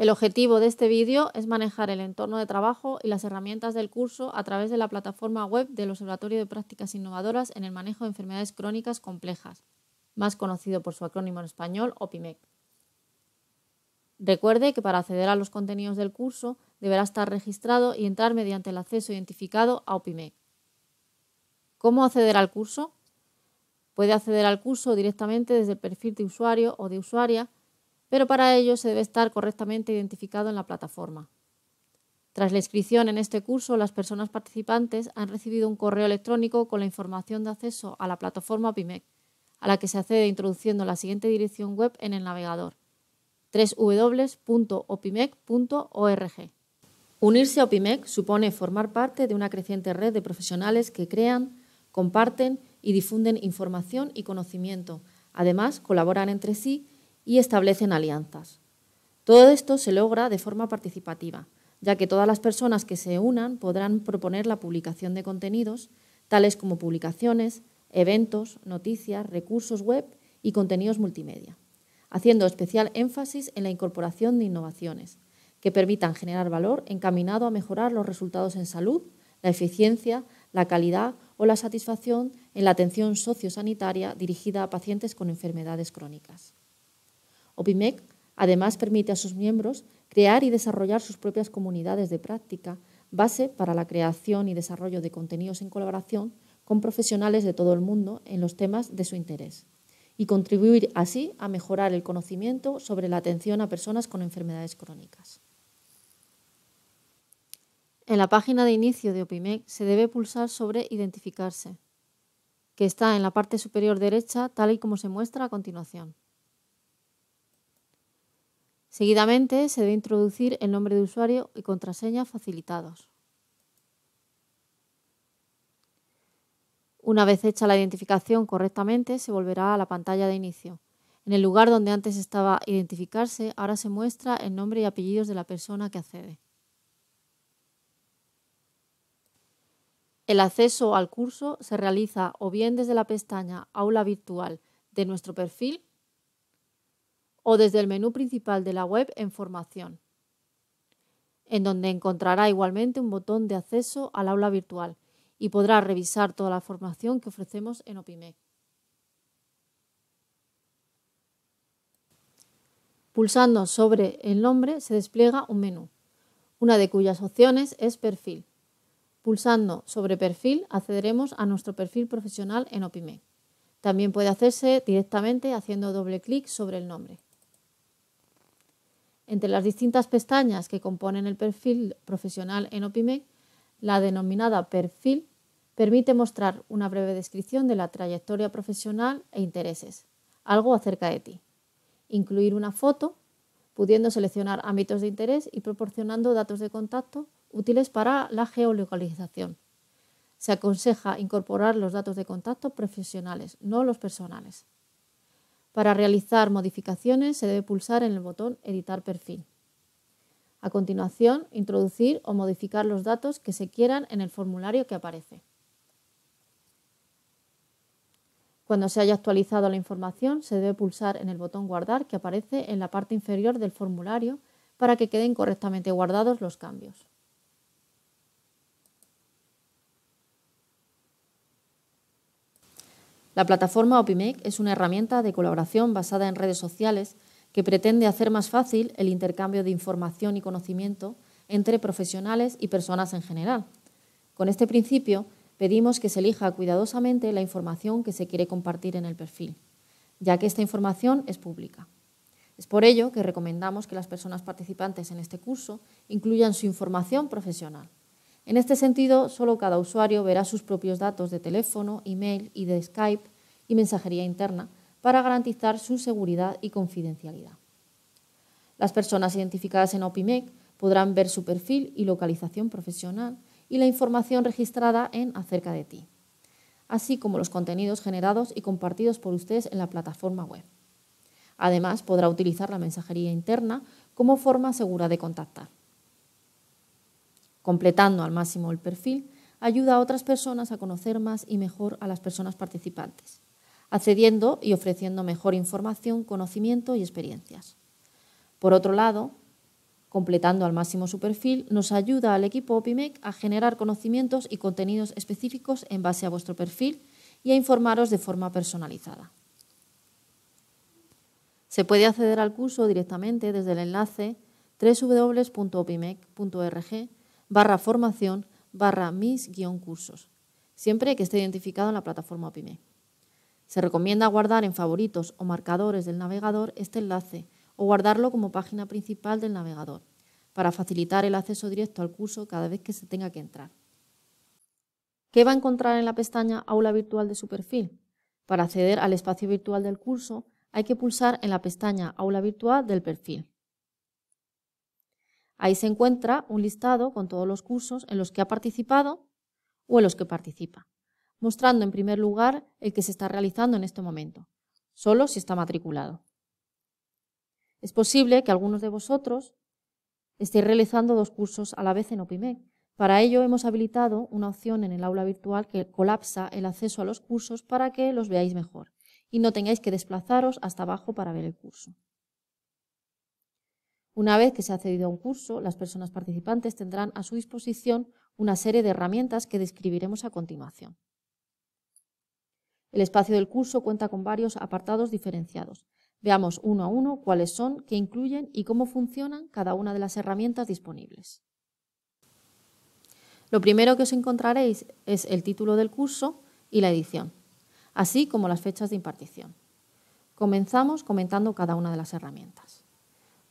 El objetivo de este vídeo es manejar el entorno de trabajo y las herramientas del curso a través de la plataforma web del Observatorio de Prácticas Innovadoras en el manejo de enfermedades crónicas complejas, más conocido por su acrónimo en español, OPIMEC. Recuerde que para acceder a los contenidos del curso deberá estar registrado y entrar mediante el acceso identificado a OPIMEC. ¿Cómo acceder al curso? Puede acceder al curso directamente desde el perfil de usuario o de usuaria pero para ello se debe estar correctamente identificado en la plataforma. Tras la inscripción en este curso, las personas participantes han recibido un correo electrónico con la información de acceso a la plataforma OPIMEC, a la que se accede introduciendo la siguiente dirección web en el navegador www.opimec.org. Unirse a OPIMEC supone formar parte de una creciente red de profesionales que crean, comparten y difunden información y conocimiento. Además, colaboran entre sí y establecen alianzas. Todo esto se logra de forma participativa, ya que todas las personas que se unan podrán proponer la publicación de contenidos, tales como publicaciones, eventos, noticias, recursos web y contenidos multimedia, haciendo especial énfasis en la incorporación de innovaciones que permitan generar valor encaminado a mejorar los resultados en salud, la eficiencia, la calidad o la satisfacción en la atención sociosanitaria dirigida a pacientes con enfermedades crónicas. OPIMEC además permite a sus miembros crear y desarrollar sus propias comunidades de práctica, base para la creación y desarrollo de contenidos en colaboración con profesionales de todo el mundo en los temas de su interés y contribuir así a mejorar el conocimiento sobre la atención a personas con enfermedades crónicas. En la página de inicio de OPIMEC se debe pulsar sobre Identificarse, que está en la parte superior derecha tal y como se muestra a continuación. Seguidamente se debe introducir el nombre de usuario y contraseña facilitados. Una vez hecha la identificación correctamente, se volverá a la pantalla de inicio. En el lugar donde antes estaba identificarse, ahora se muestra el nombre y apellidos de la persona que accede. El acceso al curso se realiza o bien desde la pestaña Aula Virtual de nuestro perfil o desde el menú principal de la web en Formación, en donde encontrará igualmente un botón de acceso al aula virtual y podrá revisar toda la formación que ofrecemos en OPIMEC. Pulsando sobre el nombre se despliega un menú, una de cuyas opciones es Perfil. Pulsando sobre Perfil accederemos a nuestro perfil profesional en OPIMEC. También puede hacerse directamente haciendo doble clic sobre el nombre. Entre las distintas pestañas que componen el perfil profesional en OPIMEC, la denominada Perfil permite mostrar una breve descripción de la trayectoria profesional e intereses, algo acerca de ti. Incluir una foto, pudiendo seleccionar ámbitos de interés y proporcionando datos de contacto útiles para la geolocalización. Se aconseja incorporar los datos de contacto profesionales, no los personales. Para realizar modificaciones se debe pulsar en el botón Editar perfil. A continuación, introducir o modificar los datos que se quieran en el formulario que aparece. Cuando se haya actualizado la información, se debe pulsar en el botón Guardar que aparece en la parte inferior del formulario para que queden correctamente guardados los cambios. La plataforma OPIMEC es una herramienta de colaboración basada en redes sociales que pretende hacer más fácil el intercambio de información y conocimiento entre profesionales y personas en general. Con este principio, pedimos que se elija cuidadosamente la información que se quiere compartir en el perfil, ya que esta información es pública. Es por ello que recomendamos que las personas participantes en este curso incluyan su información profesional. En este sentido, solo cada usuario verá sus propios datos de teléfono, email y de Skype y mensajería interna para garantizar su seguridad y confidencialidad. Las personas identificadas en OPIMEC podrán ver su perfil y localización profesional y la información registrada en Acerca de ti, así como los contenidos generados y compartidos por ustedes en la plataforma web. Además, podrá utilizar la mensajería interna como forma segura de contactar. Completando al máximo el perfil ayuda a otras personas a conocer más y mejor a las personas participantes, accediendo y ofreciendo mejor información, conocimiento y experiencias. Por otro lado, Completando al máximo su perfil, nos ayuda al equipo OPIMEC a generar conocimientos y contenidos específicos en base a vuestro perfil y a informaros de forma personalizada. Se puede acceder al curso directamente desde el enlace www.opimec.org barra formación barra mis-cursos, siempre que esté identificado en la plataforma OPIMEC. Se recomienda guardar en favoritos o marcadores del navegador este enlace o guardarlo como página principal del navegador para facilitar el acceso directo al curso cada vez que se tenga que entrar. ¿Qué va a encontrar en la pestaña Aula virtual de su perfil? Para acceder al espacio virtual del curso hay que pulsar en la pestaña Aula virtual del perfil. Ahí se encuentra un listado con todos los cursos en los que ha participado o en los que participa, mostrando en primer lugar el que se está realizando en este momento, solo si está matriculado. Es posible que algunos de vosotros estéis realizando dos cursos a la vez en OPIMEC. Para ello hemos habilitado una opción en el aula virtual que colapsa el acceso a los cursos para que los veáis mejor y no tengáis que desplazaros hasta abajo para ver el curso. Una vez que se ha accedido a un curso, las personas participantes tendrán a su disposición una serie de herramientas que describiremos a continuación. El espacio del curso cuenta con varios apartados diferenciados. Veamos uno a uno cuáles son, qué incluyen y cómo funcionan cada una de las herramientas disponibles. Lo primero que os encontraréis es el título del curso y la edición así como las fechas de impartición. Comenzamos comentando cada una de las herramientas.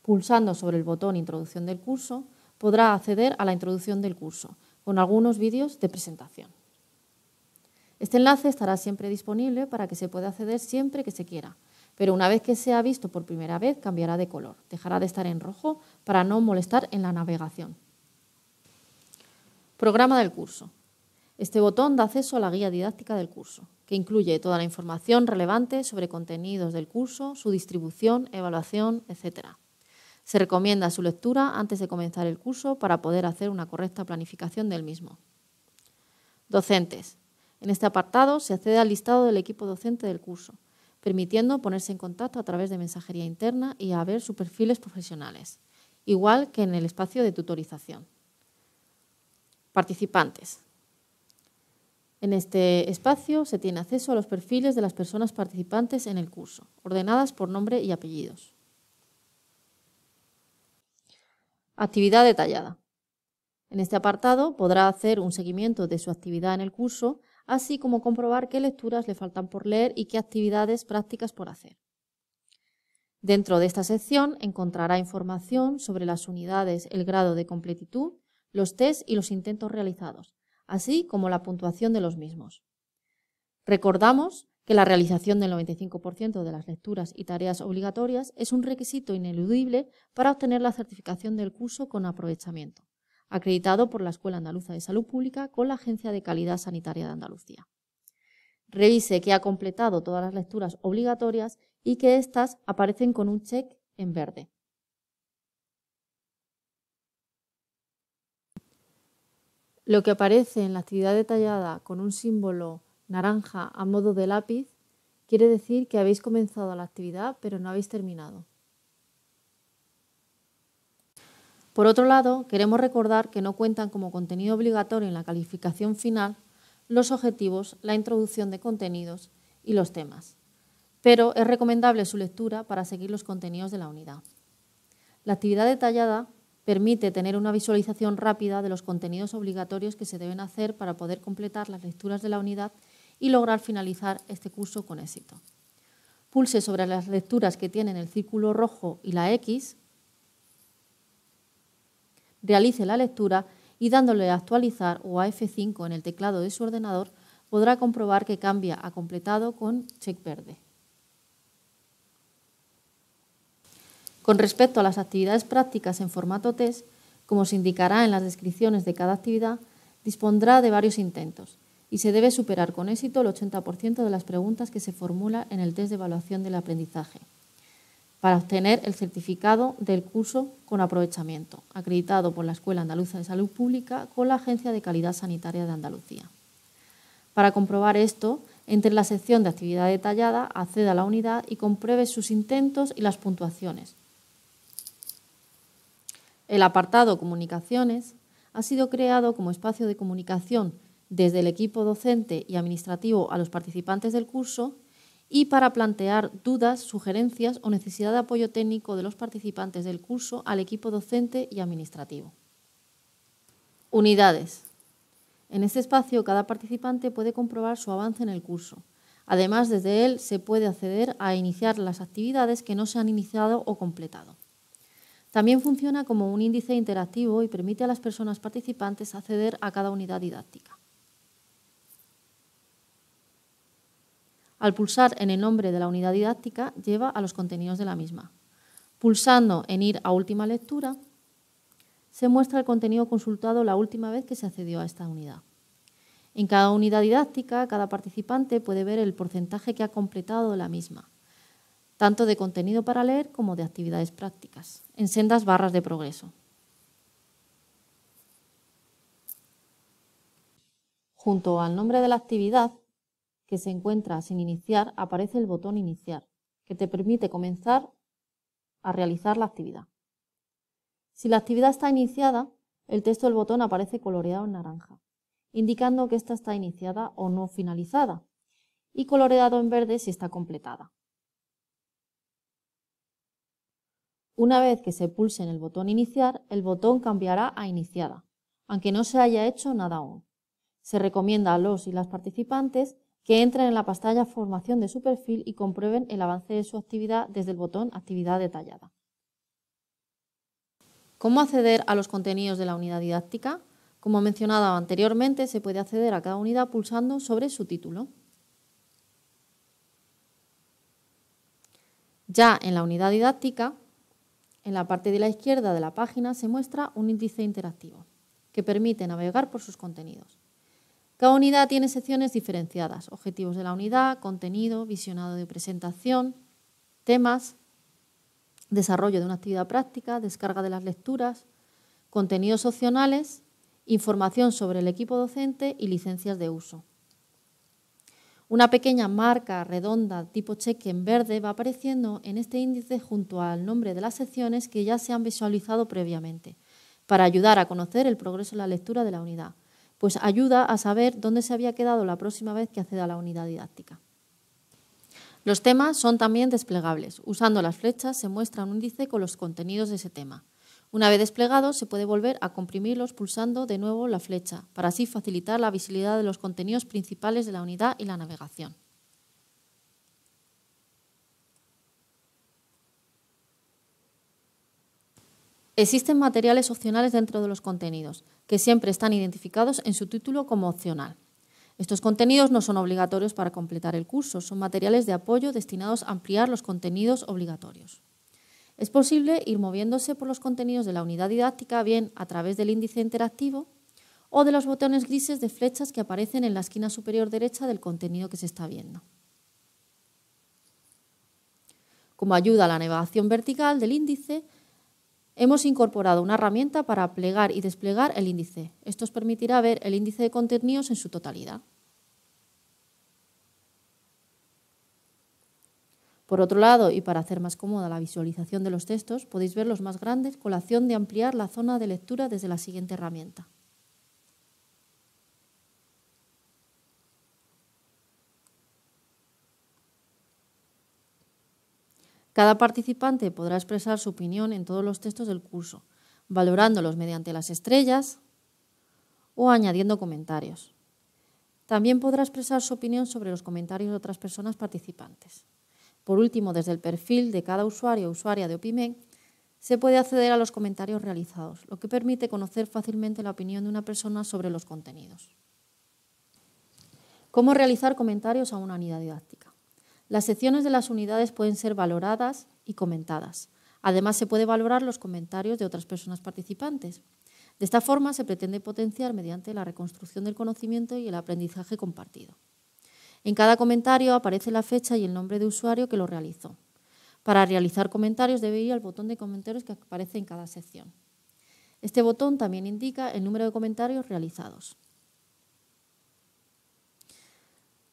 Pulsando sobre el botón Introducción del curso, podrá acceder a la introducción del curso, con algunos vídeos de presentación. Este enlace estará siempre disponible para que se pueda acceder siempre que se quiera, pero una vez que sea visto por primera vez cambiará de color, dejará de estar en rojo para no molestar en la navegación. Programa del curso. Este botón da acceso a la guía didáctica del curso que incluye toda la información relevante sobre contenidos del curso, su distribución, evaluación, etc. Se recomienda su lectura antes de comenzar el curso para poder hacer una correcta planificación del mismo. Docentes. En este apartado se accede al listado del equipo docente del curso, permitiendo ponerse en contacto a través de mensajería interna y a ver sus perfiles profesionales, igual que en el espacio de tutorización. Participantes. En este espacio se tiene acceso a los perfiles de las personas participantes en el curso, ordenadas por nombre y apellidos. Actividad detallada. En este apartado podrá hacer un seguimiento de su actividad en el curso, así como comprobar qué lecturas le faltan por leer y qué actividades prácticas por hacer. Dentro de esta sección encontrará información sobre las unidades, el grado de completitud, los test y los intentos realizados, así como la puntuación de los mismos. Recordamos que la realización del 95% de las lecturas y tareas obligatorias es un requisito ineludible para obtener la certificación del curso con aprovechamiento, acreditado por la Escuela Andaluza de Salud Pública con la Agencia de Calidad Sanitaria de Andalucía. Revise que ha completado todas las lecturas obligatorias y que éstas aparecen con un check en verde. Lo que aparece en la actividad detallada con un símbolo naranja a modo de lápiz quiere decir que habéis comenzado la actividad pero no habéis terminado. Por otro lado, queremos recordar que no cuentan como contenido obligatorio en la calificación final los objetivos, la introducción de contenidos y los temas, pero es recomendable su lectura para seguir los contenidos de la unidad. La actividad detallada permite tener una visualización rápida de los contenidos obligatorios que se deben hacer para poder completar las lecturas de la unidad y lograr finalizar este curso con éxito. Pulse sobre las lecturas que tienen el círculo rojo y la X, realice la lectura y dándole a actualizar o a F5 en el teclado de su ordenador podrá comprobar que cambia a completado con check verde. Con respecto a las actividades prácticas en formato test, como se indicará en las descripciones de cada actividad, dispondrá de varios intentos y se debe superar con éxito el 80% de las preguntas que se formulan en el test de evaluación del aprendizaje para obtener el certificado del curso con aprovechamiento, acreditado por la Escuela Andaluza de Salud Pública con la Agencia de Calidad Sanitaria de Andalucía. Para comprobar esto, entre en la sección de actividad detallada, acceda a la unidad y compruebe sus intentos y las puntuaciones, El apartado Comunicaciones ha sido creado como espacio de comunicación desde el equipo docente y administrativo a los participantes del curso y para plantear dudas, sugerencias o necesidad de apoyo técnico de los participantes del curso al equipo docente y administrativo. Unidades. En este espacio cada participante puede comprobar su avance en el curso. Además, desde él se puede acceder a iniciar las actividades que no se han iniciado o completado. También funciona como un índice interactivo y permite a las personas participantes acceder a cada unidad didáctica. Al pulsar en el nombre de la unidad didáctica, lleva a los contenidos de la misma. Pulsando en ir a última lectura, se muestra el contenido consultado la última vez que se accedió a esta unidad. En cada unidad didáctica, cada participante puede ver el porcentaje que ha completado la misma tanto de contenido para leer como de actividades prácticas, en sendas barras de progreso. Junto al nombre de la actividad que se encuentra sin iniciar aparece el botón Iniciar, que te permite comenzar a realizar la actividad. Si la actividad está iniciada, el texto del botón aparece coloreado en naranja, indicando que ésta está iniciada o no finalizada, y coloreado en verde si está completada. Una vez que se pulse en el botón Iniciar, el botón cambiará a Iniciada, aunque no se haya hecho nada aún. Se recomienda a los y las participantes que entren en la pantalla Formación de su perfil y comprueben el avance de su actividad desde el botón Actividad detallada. ¿Cómo acceder a los contenidos de la unidad didáctica? Como mencionado anteriormente, se puede acceder a cada unidad pulsando sobre su título. Ya en la unidad didáctica en la parte de la izquierda de la página se muestra un índice interactivo que permite navegar por sus contenidos. Cada unidad tiene secciones diferenciadas, objetivos de la unidad, contenido, visionado de presentación, temas, desarrollo de una actividad práctica, descarga de las lecturas, contenidos opcionales, información sobre el equipo docente y licencias de uso. Una pequeña marca redonda tipo cheque en verde va apareciendo en este índice junto al nombre de las secciones que ya se han visualizado previamente, para ayudar a conocer el progreso en la lectura de la unidad, pues ayuda a saber dónde se había quedado la próxima vez que acceda a la unidad didáctica. Los temas son también desplegables. Usando las flechas se muestra un índice con los contenidos de ese tema. Una vez desplegado, se puede volver a comprimirlos pulsando de nuevo la flecha, para así facilitar la visibilidad de los contenidos principales de la unidad y la navegación. Existen materiales opcionales dentro de los contenidos, que siempre están identificados en su título como opcional. Estos contenidos no son obligatorios para completar el curso, son materiales de apoyo destinados a ampliar los contenidos obligatorios. Es posible ir moviéndose por los contenidos de la unidad didáctica bien a través del índice interactivo o de los botones grises de flechas que aparecen en la esquina superior derecha del contenido que se está viendo. Como ayuda a la navegación vertical del índice, hemos incorporado una herramienta para plegar y desplegar el índice. Esto os permitirá ver el índice de contenidos en su totalidad. Por otro lado, y para hacer más cómoda la visualización de los textos, podéis ver los más grandes con la opción de ampliar la zona de lectura desde la siguiente herramienta. Cada participante podrá expresar su opinión en todos los textos del curso, valorándolos mediante las estrellas o añadiendo comentarios. También podrá expresar su opinión sobre los comentarios de otras personas participantes. Por último, desde el perfil de cada usuario o usuaria de OPIMEC, se puede acceder a los comentarios realizados, lo que permite conocer fácilmente la opinión de una persona sobre los contenidos. ¿Cómo realizar comentarios a una unidad didáctica? Las secciones de las unidades pueden ser valoradas y comentadas. Además, se puede valorar los comentarios de otras personas participantes. De esta forma, se pretende potenciar mediante la reconstrucción del conocimiento y el aprendizaje compartido. En cada comentario aparece la fecha y el nombre de usuario que lo realizó. Para realizar comentarios debe ir al botón de comentarios que aparece en cada sección. Este botón también indica el número de comentarios realizados.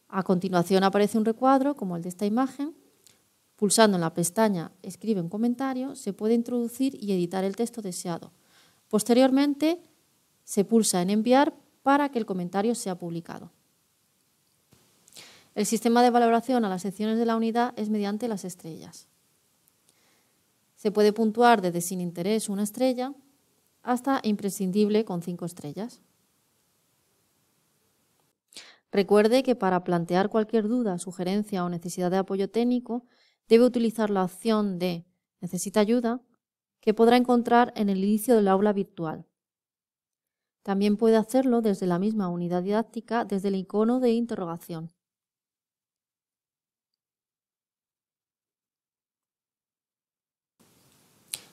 A continuación aparece un recuadro como el de esta imagen. Pulsando en la pestaña Escribe un comentario se puede introducir y editar el texto deseado, Posteriormente, se pulsa en enviar para que el comentario sea publicado. El sistema de valoración a las secciones de la unidad es mediante las estrellas. Se puede puntuar desde sin interés una estrella hasta imprescindible con cinco estrellas. Recuerde que para plantear cualquier duda, sugerencia o necesidad de apoyo técnico, debe utilizar la opción de Necesita ayuda que podrá encontrar en el inicio del aula virtual. También puede hacerlo desde la misma unidad didáctica desde el icono de interrogación.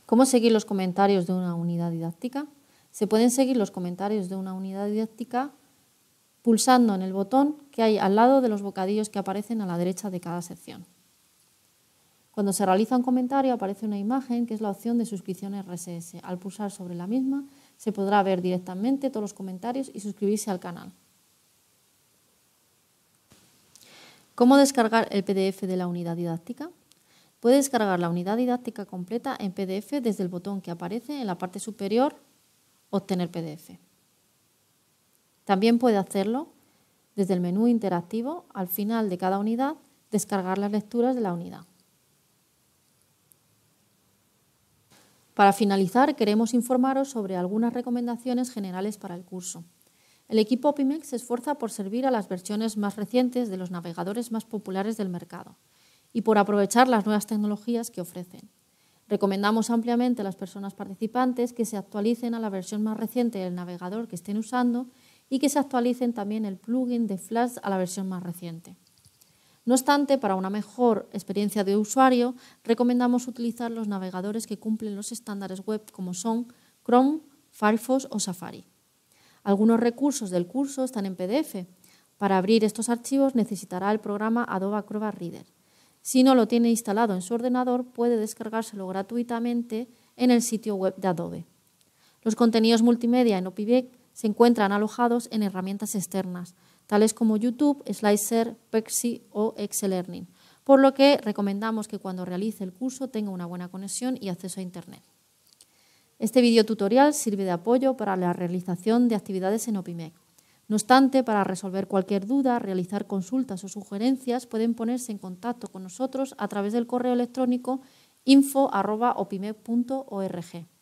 ¿Cómo seguir los comentarios de una unidad didáctica? Se pueden seguir los comentarios de una unidad didáctica pulsando en el botón que hay al lado de los bocadillos que aparecen a la derecha de cada sección. Cuando se realiza un comentario aparece una imagen que es la opción de suscripción RSS. Al pulsar sobre la misma se podrá ver directamente todos los comentarios y suscribirse al canal. ¿Cómo descargar el PDF de la unidad didáctica? Puede descargar la unidad didáctica completa en PDF desde el botón que aparece en la parte superior Obtener PDF. También puede hacerlo desde el menú interactivo al final de cada unidad, descargar las lecturas de la unidad. Para finalizar, queremos informaros sobre algunas recomendaciones generales para el curso. El equipo OPIMEX se esfuerza por servir a las versiones más recientes de los navegadores más populares del mercado y por aprovechar las nuevas tecnologías que ofrecen. Recomendamos ampliamente a las personas participantes que se actualicen a la versión más reciente del navegador que estén usando y que se actualicen también el plugin de Flash a la versión más reciente. No obstante, para una mejor experiencia de usuario, recomendamos utilizar los navegadores que cumplen los estándares web como son Chrome, Firefox o Safari. Algunos recursos del curso están en PDF. Para abrir estos archivos necesitará el programa Adobe Acrobat Reader. Si no lo tiene instalado en su ordenador, puede descargárselo gratuitamente en el sitio web de Adobe. Los contenidos multimedia en OPIVEC se encuentran alojados en herramientas externas, tales como YouTube, Slicer, Pexi o Excel Learning, por lo que recomendamos que cuando realice el curso tenga una buena conexión y acceso a Internet. Este video tutorial sirve de apoyo para la realización de actividades en OPIMEC. No obstante, para resolver cualquier duda, realizar consultas o sugerencias, pueden ponerse en contacto con nosotros a través del correo electrónico info.opimec.org.